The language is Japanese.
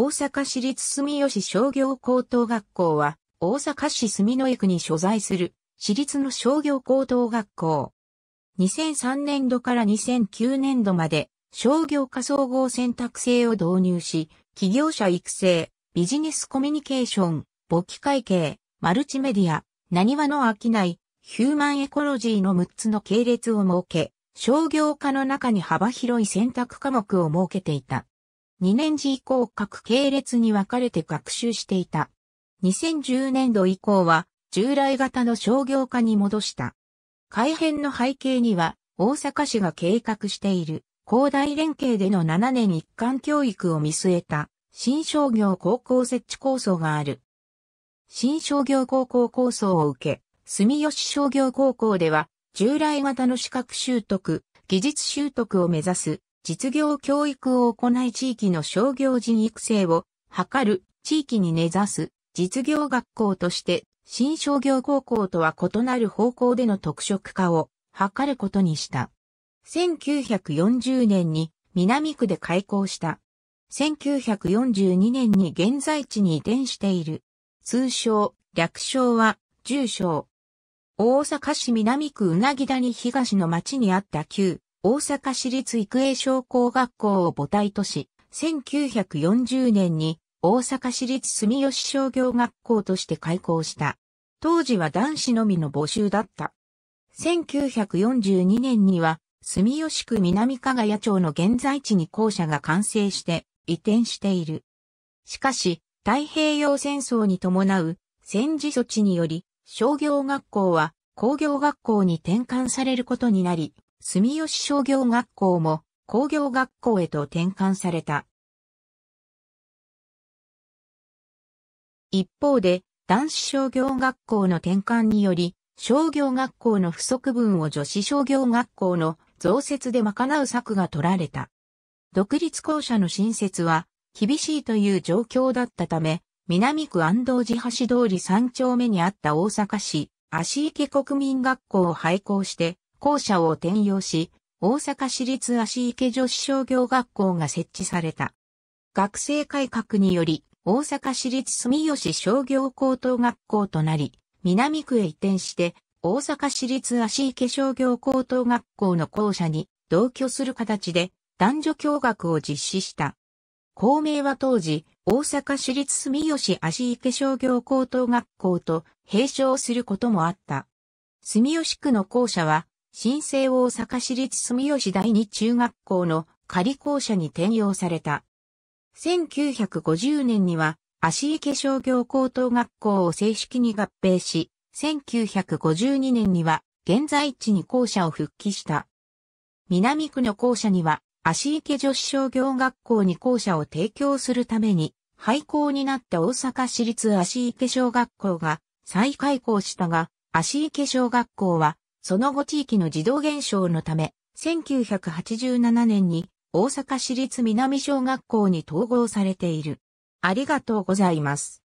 大阪市立住吉商業高等学校は、大阪市住之江区に所在する、市立の商業高等学校。2003年度から2009年度まで、商業科総合選択制を導入し、企業者育成、ビジネスコミュニケーション、簿記会計、マルチメディア、何話の商い、ヒューマンエコロジーの6つの系列を設け、商業科の中に幅広い選択科目を設けていた。2年次以降各系列に分かれて学習していた。2010年度以降は従来型の商業化に戻した。改変の背景には大阪市が計画している広大連携での7年一貫教育を見据えた新商業高校設置構想がある。新商業高校構想を受け、住吉商業高校では従来型の資格習得、技術習得を目指す実業教育を行い地域の商業人育成を図る地域に根ざす実業学校として新商業高校とは異なる方向での特色化を図ることにした。1940年に南区で開校した。1942年に現在地に移転している。通称、略称は、住所。大阪市南区うなぎ谷東の町にあった旧大阪市立育英商工学校を母体とし、1940年に大阪市立住吉商業学校として開校した。当時は男子のみの募集だった。1942年には住吉区南加賀谷町の現在地に校舎が完成して移転している。しかし、太平洋戦争に伴う戦時措置により商業学校は工業学校に転換されることになり、住吉商業学校も工業学校へと転換された。一方で、男子商業学校の転換により、商業学校の不足分を女子商業学校の増設で賄う策が取られた。独立校舎の新設は厳しいという状況だったため、南区安藤寺橋通り3丁目にあった大阪市足池国民学校を廃校して校舎を転用し、大阪市立足池女子商業学校が設置された。学生改革により、大阪市立住吉商業高等学校となり、南区へ移転して、大阪市立足池商業高等学校の校舎に同居する形で男女共学を実施した。校名は当時、大阪市立住吉足池商業高等学校と並称することもあった。住吉区の校舎は新生大阪市立住吉第二中学校の仮校舎に転用された。1950年には足池商業高等学校を正式に合併し、1952年には現在地に校舎を復帰した。南区の校舎には足池女子商業学校に校舎を提供するために廃校になった大阪市立足池小学校が再開校したが、足池小学校はその後地域の児童減少のため、1987年に大阪市立南小学校に統合されている。ありがとうございます。